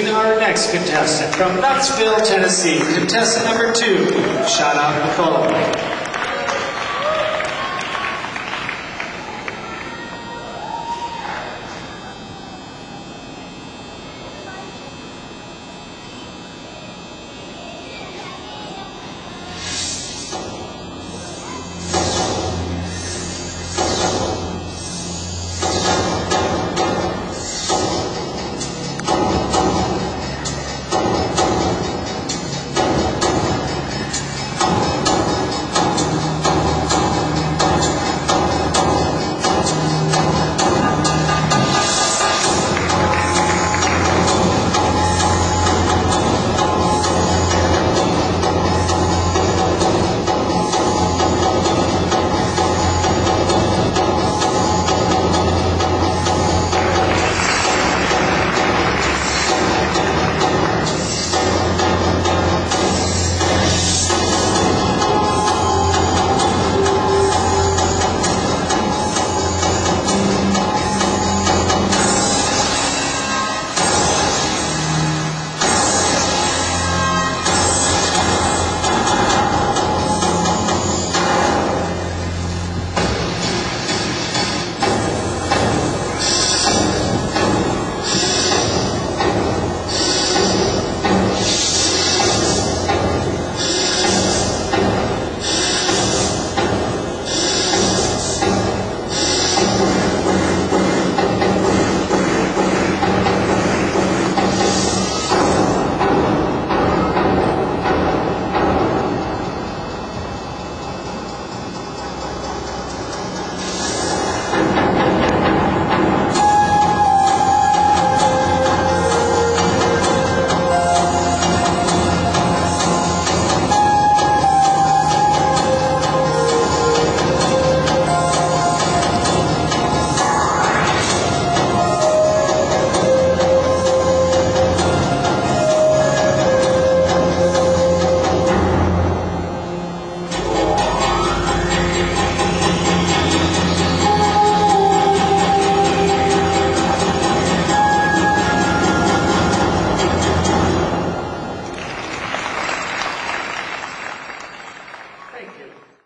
Our next contestant from Knoxville, Tennessee, contestant number two, Shauna McCullough. you.